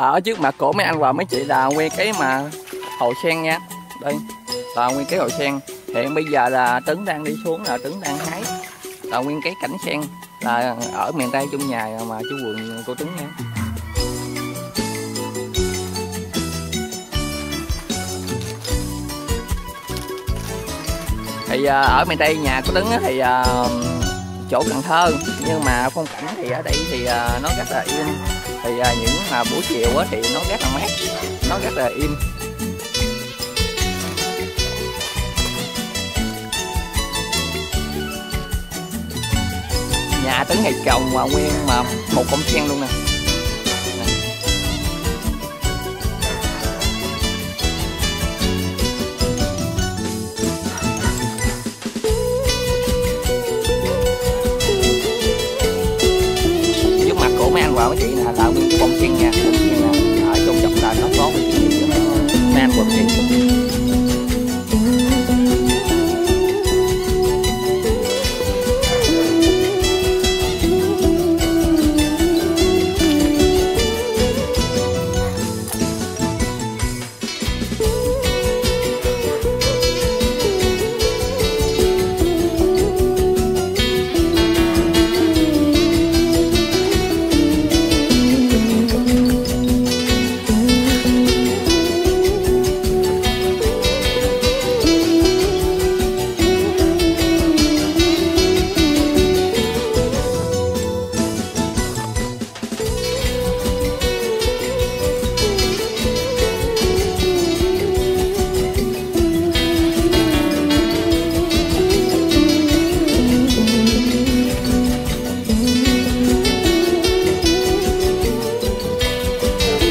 Ờ, ở trước mặt của mấy anh và mấy chị là nguyên cái mà hồ sen nha. Đây, là nguyên cái hồ sen. Hiện bây giờ là trứng đang đi xuống là trứng đang hái. Là nguyên cái cảnh sen là ở miền tây trong nhà mà chú vườn cô trứng nha. Thì ờ, ở miền tây nhà của trứng thì ờ, chỗ cần thơ. Nhưng mà phong cảnh thì ở đây thì nó rất là yên thì à, những mà buổi chiều thì nó rất là mát, nó rất là im. Nhà tấn ngày trồng mà nguyên mà một công sen luôn nè. Mặt mấy chị là là nguyên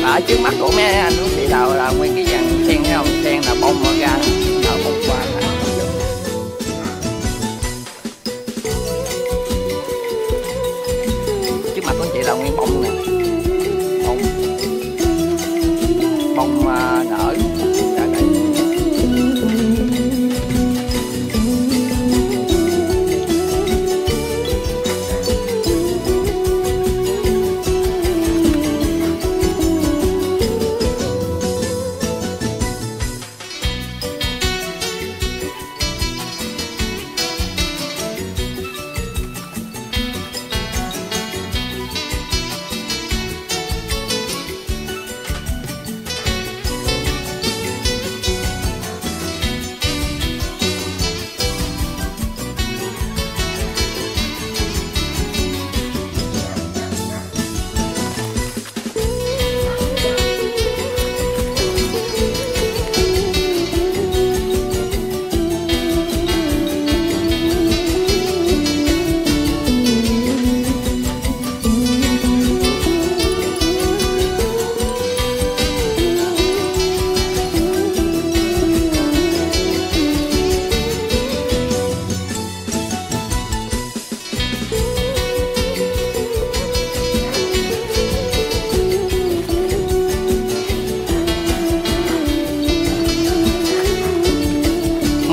ở trước mắt của mấy anh bị đào là nguyên cái dạng sen thấy không sen là bông mà ra ở bông hoa.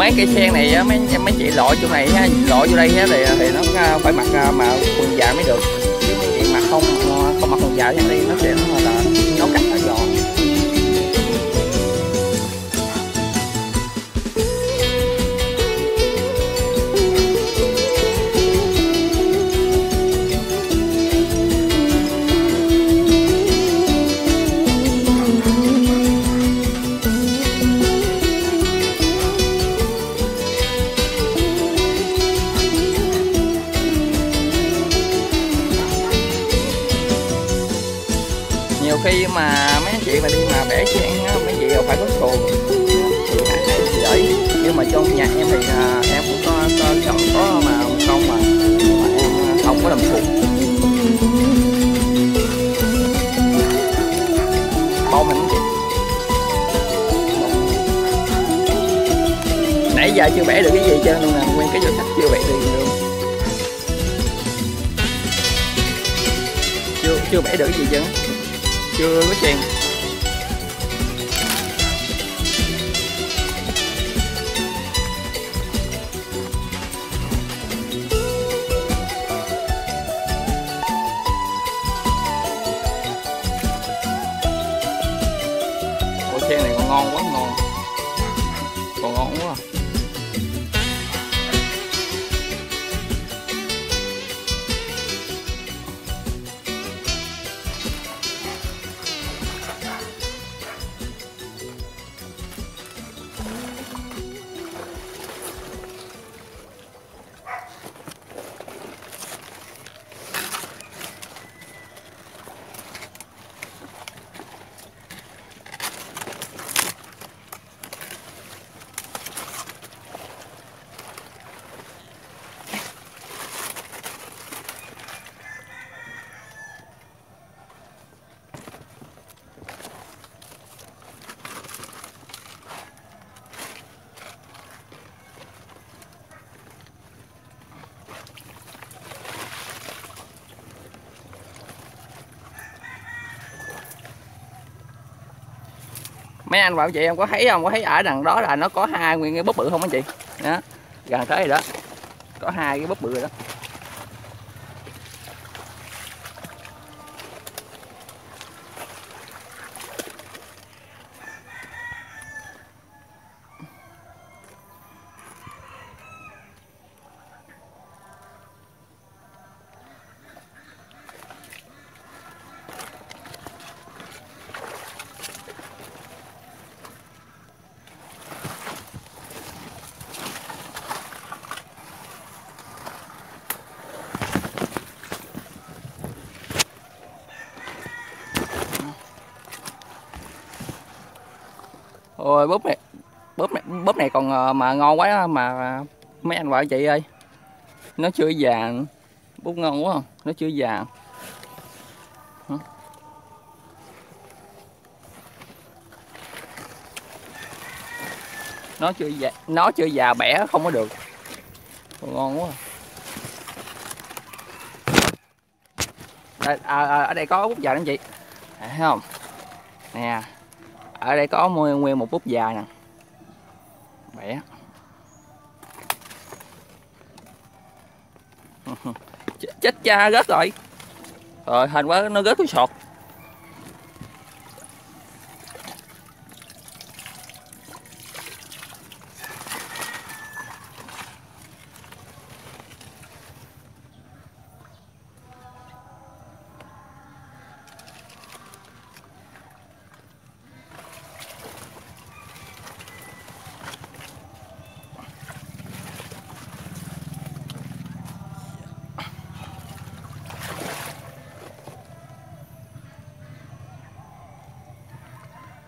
Mấy cây sen này á, mấy mấy chị lội chỗ này ha lội vô đây ha thì thì nó à, phải mặc à, mà quần dài mới được. Chứ mấy chị mặc không không mặc quần dài thì nó sẽ nó là nó cắt. Giờ chưa bẻ được cái gì trơn luôn nè nguyên cái vô sách chưa bẻ được gì luôn. Chưa chưa bẻ được cái gì trơn chưa có chèn sen này còn ngon quá, ngon. Còn ngon quá à. Mấy anh và chị em có thấy, không có thấy ở đằng đó là nó có hai nguyên cái búp bự không anh chị? Đó, gần tới rồi đó. Có hai cái búp bự rồi đó. Ôi búp này búp này búp này còn ờ, mà ngon quá mà mấy anh vợ chị ơi. Nó chưa già búp ngon quá không nó chưa già. Nó chưa già nó chưa già bẻ không có được. Còn ngon quá. À, à, à, ở đây có búp già đó anh chị. Thấy không? Nè ở đây có nguyên một búp già nè. Bẻ. Chết, chết cha rớt rồi. Rồi hình quá nó rớt cái sọt.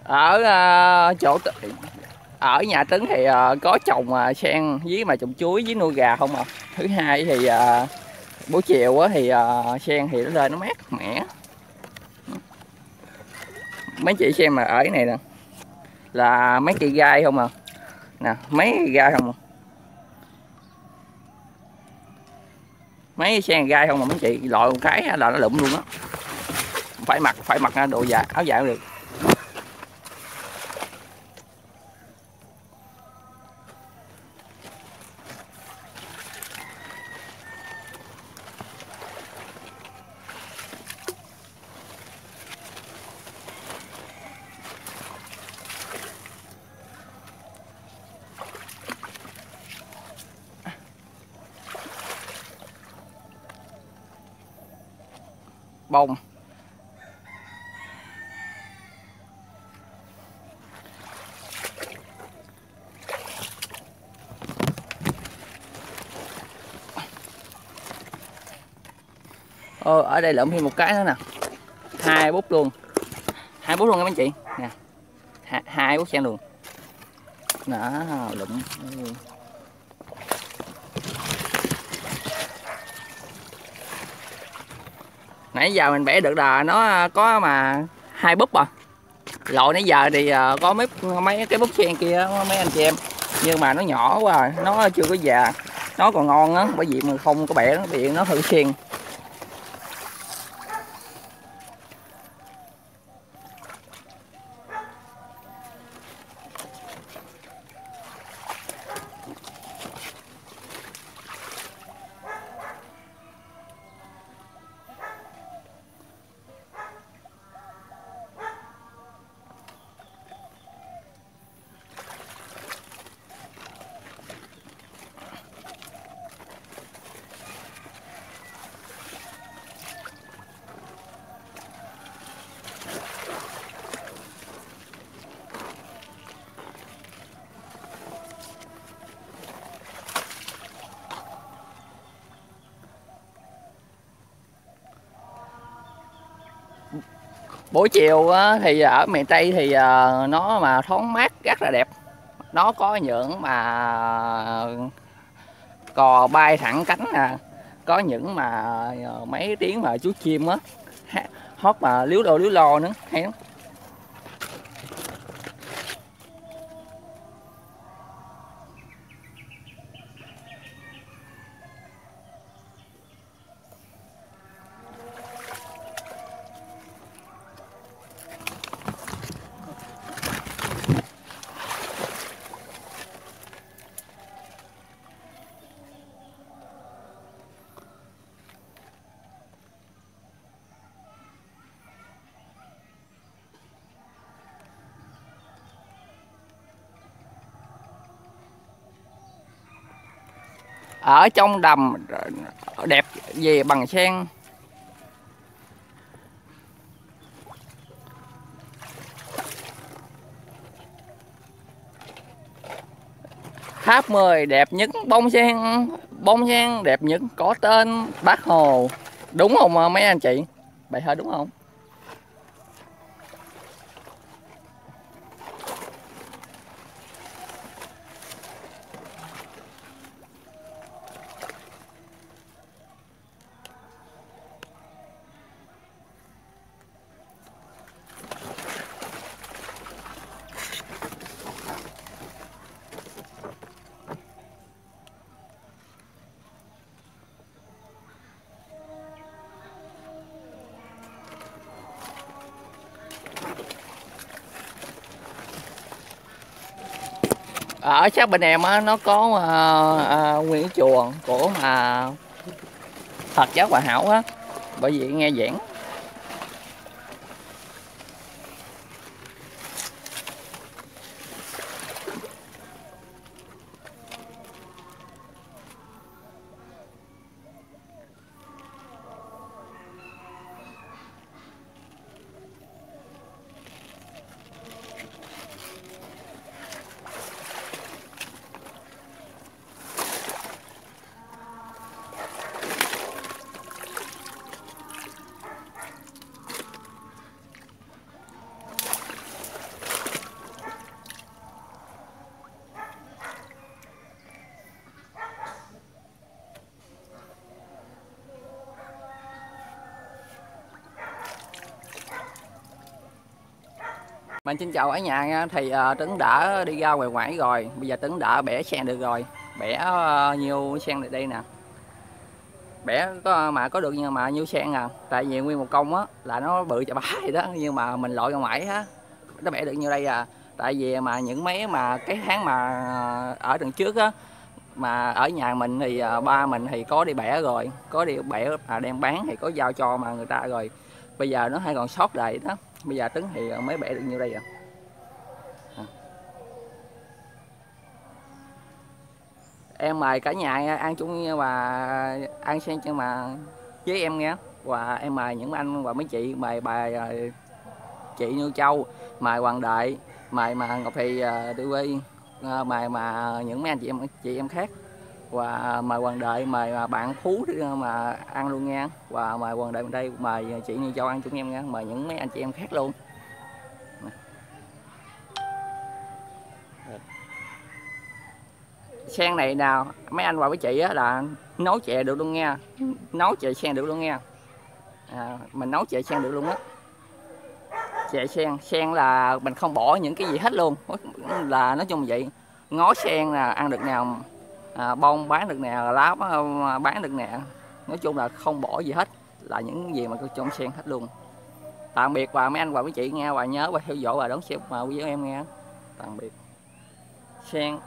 Ở uh, chỗ ở nhà trứng thì uh, có trồng uh, sen với mà trồng chuối với nuôi gà không à thứ hai thì uh, buổi chiều á thì uh, sen thì nó lên nó mát mẻ. Mấy chị xem mà ở cái này nè là mấy cây gai không à nè mấy cây gai không à mấy sen gai không mà mấy chị loại một cái là nó lụm luôn á. Phải mặc phải mặc đồ dạ áo dạ được. Bông. Ờ, ở đây lượm thêm một cái nữa nè. Hai bút luôn. Hai bút luôn các anh chị. Nè hai, bút sen luôn. Đó lụm. Nãy giờ mình bẻ được là nó có mà hai búp à. Loại nãy giờ thì ờ, có mấy mấy cái búp sen kia, mấy anh chị em. Nhưng mà nó nhỏ quá à, nó chưa có già, nó còn ngon á, bởi vì mình không có bẻ, nó bị nó hư sen. buổi chiều thì à, ở miền tây thì à, nó mà thoáng mát, rất là đẹp. Nó có những mà à, cò bay thẳng cánh nè, có những mà mấy tiếng mà chú chim á hót mà liếu đồ liếu lo nữa, hay lắm. Ở trong đầm đẹp về bằng sen. Tháp 10 đẹp nhất bông sen bông sen đẹp nhất có tên bác hồ. Đúng không mấy anh chị? Bài thơ đúng không? Ở sát bên em á nó có ờ, ờ, à, à, nguyên chùa của mà Phật giáo Hòa Hảo á. Bởi vì nghe giảng Mình xin chào ở nhà nha. Thì ờ, uh, Tấn đã đi ra ngoài ngoại rồi. Bây giờ Tấn đã bẻ sen được rồi. Bẻ ờ, uh, nhiều sen được đây nè. Bẻ có mà có được nhưng mà nhiêu sen à? Tại vì nguyên một công á là nó bự chà bá vậy đó. Nhưng mà mình lội ra ngoài á nó bẻ được nhiêu đây à? Tại vì mà những mấy mà cái tháng mà ờ, ở đằng trước á mà ở nhà mình thì uh, ba mình thì có đi bẻ rồi. Có đi bẻ à, đem bán thì có giao cho mà người ta rồi. Bây giờ nó hay còn sót lại đó bây giờ trứng thì mới bẻ được nhiêu đây ạ à. em mời cả nhà ăn chung và ăn xem cho mà với em nghe và em mời những anh và mấy chị, mời bà ờ, chị Như Châu, mời Hoàng Đại mời mà Ngọc Thì ờ, Tư Vi ờ, mời mà những mấy anh chị em chị em khác và mời Hoàng đệ mời à, bạn Phú mà ăn luôn nha. Và mời Hoàng Đại đây mời à, chị Như Châu ăn chúng em nha. Mời những mấy anh chị em khác luôn. Sen này nào mấy anh và mấy chị á, là nấu chè được luôn nha. Nấu chè sen được luôn nha. À, mình nấu chè sen được luôn á. Chè sen sen là mình không bỏ những cái gì hết luôn. Là nói chung vậy ngó sen là ăn được nào à, bông bán được nè lá ờ, bán được nè. Nói chung là không bỏ gì hết là những gì mà trong sen hết luôn. Tạm biệt và mấy anh và mấy chị nghe và nhớ và theo dõi và đón xem mà video em nghe. Tạm biệt. Sen.